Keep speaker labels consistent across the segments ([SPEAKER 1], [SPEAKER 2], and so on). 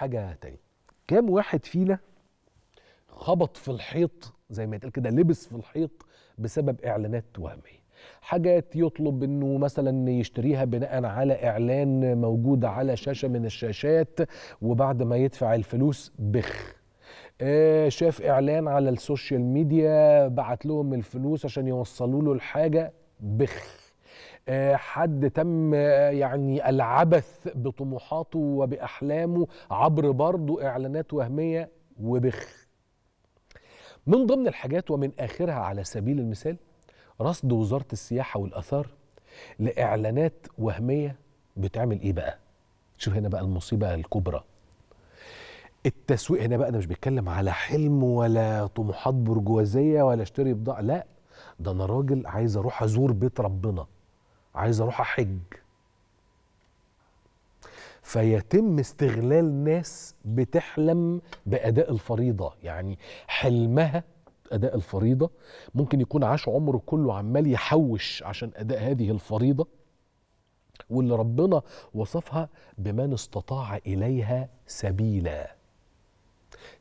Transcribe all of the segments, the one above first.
[SPEAKER 1] حاجة تانية. كام واحد فينا خبط في الحيط زي ما يتقال كده لبس في الحيط بسبب إعلانات وهمية. حاجات يطلب إنه مثلا يشتريها بناء على إعلان موجود على شاشة من الشاشات وبعد ما يدفع الفلوس بخ. آه، شاف إعلان على السوشيال ميديا بعت لهم الفلوس عشان يوصلوا له الحاجة بخ. حد تم آه، يعني العبث بطموحاته وبأحلامه عبر برضه إعلانات وهمية وبخ. من ضمن الحاجات ومن آخرها على سبيل المثال رصد وزارة السياحة والآثار لإعلانات وهمية بتعمل إيه بقى؟ شوف هنا بقى المصيبة الكبرى. التسويق هنا بقى ده مش بيتكلم على حلم ولا طموحات برجوازية ولا اشتري بضاعة لا ده أنا راجل عايز أروح أزور بيت ربنا. عايز أروح احج. فيتم استغلال ناس بتحلم بأداء الفريضة. يعني حلمها أداء الفريضة. ممكن يكون عاش عمره كله عمال يحوش عشان أداء هذه الفريضة واللي ربنا وصفها بمن استطاع إليها سبيلا.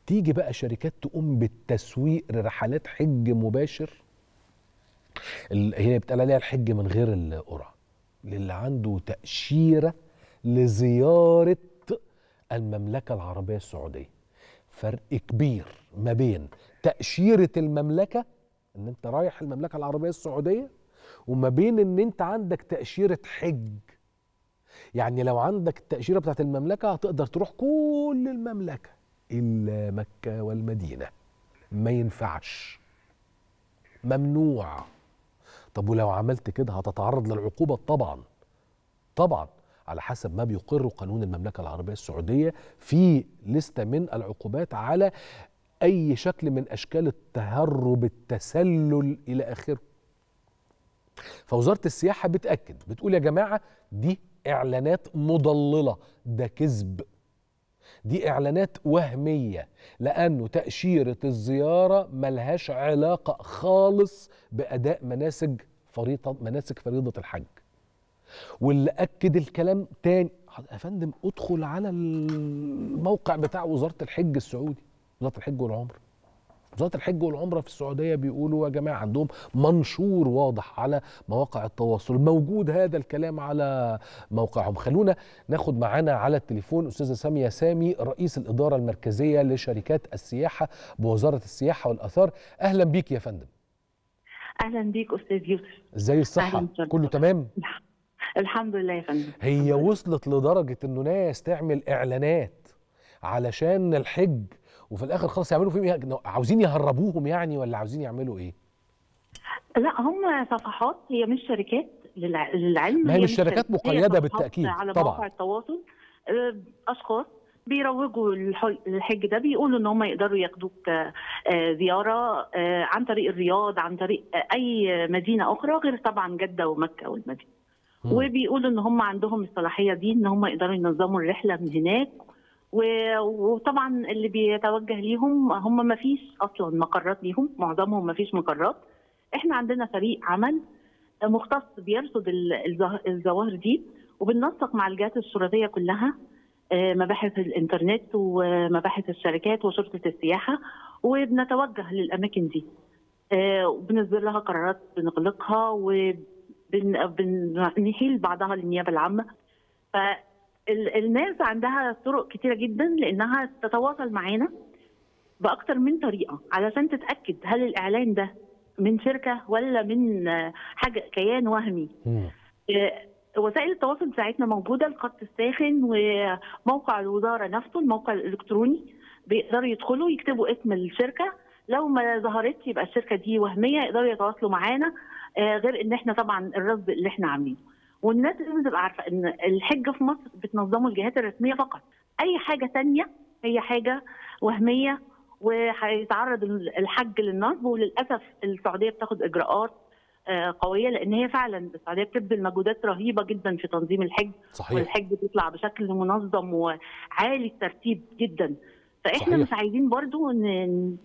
[SPEAKER 1] تيجي بقى شركات تقوم بالتسويق لرحلات حج مباشر. هي بتقال عليها الحج من غير القرعه للي عنده تأشيرة لزيارة المملكة العربية السعودية. فرق كبير ما بين تأشيرة المملكة إن أنت رايح المملكة العربية السعودية وما بين إن أنت عندك تأشيرة حج. يعني لو عندك التأشيرة بتاعت المملكة هتقدر تروح كل المملكة إلا مكة والمدينة. ما ينفعش. ممنوع. طب ولو عملت كده هتتعرض للعقوبة؟ طبعا. طبعا. على حسب ما بيقر قانون المملكة العربية السعودية في لستة من العقوبات على أي شكل من أشكال التهرب التسلل إلى آخره. فوزارة السياحة بتأكد بتقول يا جماعة دي إعلانات مضللة ده كذب. دي إعلانات وهمية لأنه تأشيرة الزيارة ملهاش علاقة خالص بأداء مناسك فريضه مناسك فريضة الحج. واللي أكد الكلام تاني يا فندم ادخل على الموقع بتاع وزارة الحج السعودي وزارة الحج والعمره وزاره الحج والعمرة في السعودية بيقولوا يا جماعة عندهم منشور واضح على مواقع التواصل. موجود هذا الكلام على موقعهم. خلونا ناخد معانا على التليفون أستاذة سامية سامي رئيس الإدارة المركزية لشركات السياحة بوزارة السياحة والآثار. أهلا بيك يا فندم.
[SPEAKER 2] أهلا بيك أستاذ يوسف. إزاي الصحة.
[SPEAKER 1] كله تمام؟
[SPEAKER 2] الحمد لله يا فندم.
[SPEAKER 1] هي وصلت لدرجة إنه ناس تعمل إعلانات علشان الحج وفي الآخر خلاص يعملوا فيهم إيه؟ عاوزين يهربوهم يعني ولا عاوزين يعملوا إيه
[SPEAKER 2] لا هم صفحات هي مش شركات للع- للعلم
[SPEAKER 1] ما هي مش
[SPEAKER 2] مش
[SPEAKER 1] شركات
[SPEAKER 2] صفحات
[SPEAKER 1] بالتأكيد،
[SPEAKER 2] على
[SPEAKER 1] طبعاً.
[SPEAKER 2] مواقع التواصل آه، أشخاص بيروجوا الحج ده بيقولوا إن هم يقدروا ياخدوك آه، آه، زيارة عن طريق الرياض عن طريق أي مدينة أخرى غير طبعا جدة ومكة
[SPEAKER 1] والمدينة.
[SPEAKER 2] وبيقولوا إن هم عندهم الصلاحية دي إن هم يقدروا ينظموا الرحلة من هناك وطبعا اللي بيتوجه ليهم هم ما فيش أصلا مقرات ليهم معظمهم ما فيش مقرات. إحنا عندنا فريق عمل مختص بيرصد الظواهر دي وبننسق مع الجهات الشرطية كلها آه، مباحث الإنترنت ومباحث الشركات وشرطة السياحة وبنتوجه للأماكن دي. آه، وبنصدر لها قرارات بنغلقها وبنحيل بعضها للنيابة العامة. فالناس عندها طرق كتيرة جدا لإنها تتواصل معانا بأكتر من طريقة علشان تتأكد هل الإعلان ده من شركة ولا من حاجة كيان وهمي. آه، وسائل التواصل بتاعتنا موجودة الخط الساخن وموقع الوزارة نفسه الموقع الإلكتروني بيقدروا يدخلوا يكتبوا اسم الشركة. لو ما ظهرتش يبقى الشركة دي وهمية يقدروا يتواصلوا معانا آه، غير إن إحنا طبعا الرصد اللي إحنا عاملينه. والناس لازم تبقى عارفة إن الحج في مصر بتنظمه الجهات الرسمية فقط. أي حاجة تانية هي حاجة وهمية وهيتعرض الحج للنصب وللأسف السعودية بتاخد إجراءات آه، قوية لأن هي فعلا السعودية بتبذل مجهودات رهيبة جدا في تنظيم الحج
[SPEAKER 1] صحيح.
[SPEAKER 2] والحج بيطلع بشكل منظم وعالي الترتيب جدا. فإحنا
[SPEAKER 1] صحيح.
[SPEAKER 2] مش عايزين برضو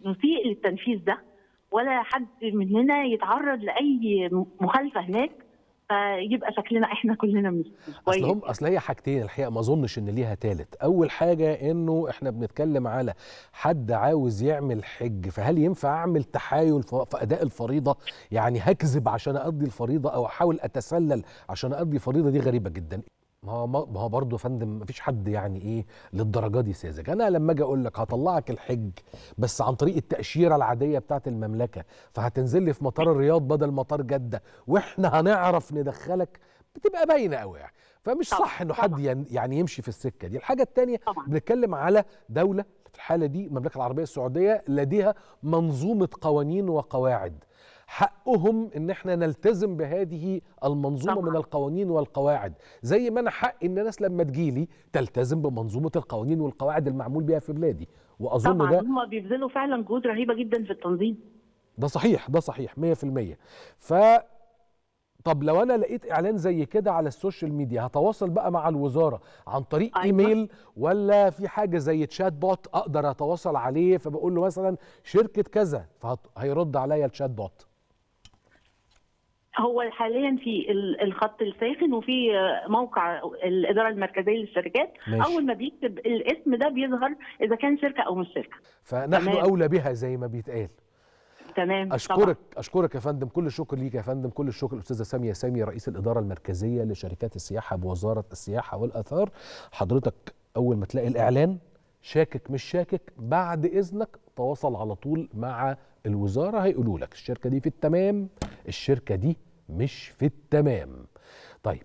[SPEAKER 2] نسيء للتنفيذ ده ولا حد مننا يتعرض لأي مخالفة هناك. فيبقى شكلنا إحنا كلنا مش مش
[SPEAKER 1] أصل
[SPEAKER 2] كويس
[SPEAKER 1] هم أصل هي حاجتين الحقيقة ما أظنش إن ليها تالت. أول حاجة إنه إحنا بنتكلم على حد عاوز يعمل حج فهل ينفع أعمل تحايل في أداء الفريضة؟ يعني هكذب عشان أقضي الفريضة أو أحاول أتسلل عشان أقضي فريضه دي غريبة جدا. ما هو ما هو برضه يا فندم ما فيش حد يعني إيه للدرجة دي ساذج أنا لما آجي أقول لك هطلعك الحج بس عن طريق التأشيرة العادية بتاعه المملكة فهتنزل لي في مطار الرياض بدل مطار جدة وإحنا هنعرف ندخلك بتبقى باينة قوي يعني. فمش
[SPEAKER 2] طبعاً،
[SPEAKER 1] صح إنه حد يعني يمشي في السكة دي. الحاجة
[SPEAKER 2] الثانية
[SPEAKER 1] بنتكلم على دولة في الحالة دي المملكة العربية السعودية لديها منظومة قوانين وقواعد. حقهم إن إحنا نلتزم بهذه المنظومة
[SPEAKER 2] طبعاً.
[SPEAKER 1] من القوانين والقواعد. زي ما أنا حق إن الناس لما تجيلي تلتزم بمنظومة القوانين والقواعد المعمول بها في بلادي. وأظن
[SPEAKER 2] طبعا
[SPEAKER 1] ده
[SPEAKER 2] هم بيبذلوا فعلا جهود رهيبة جدا في التنظيم.
[SPEAKER 1] ده صحيح ده صحيح 100% ف طب لو أنا لقيت إعلان زي كده على السوشيال ميديا هتواصل بقى مع الوزارة عن طريق
[SPEAKER 2] أيوة.
[SPEAKER 1] إيميل ولا في حاجة زي chat bot أقدر أتواصل عليه؟ فبقول له مثلا شركة كذا فهيرد عليا ال chat bot
[SPEAKER 2] هو حاليا في ال- الخط الساخن وفي موقع الإدارة المركزية للشركات.
[SPEAKER 1] ماشي.
[SPEAKER 2] أول ما بيكتب الاسم ده بيظهر إذا كان شركة أو مش شركة.
[SPEAKER 1] فنحن
[SPEAKER 2] تمام.
[SPEAKER 1] أولى بها زي ما بيتقال.
[SPEAKER 2] تمام طبعاً.
[SPEAKER 1] أشكرك أشكرك يا فندم. كل الشكر ليك يا فندم. كل الشكر الاستاذه سامية سامي رئيس الإدارة المركزية لشركات السياحة بوزارة السياحة والآثار. حضرتك أول ما تلاقي الإعلان شاكك مش شاكك بعد إذنك تواصل على طول مع الوزارة هيقولوا لك. الشركة دي في التمام. الشركة دي مش في التمام. طيب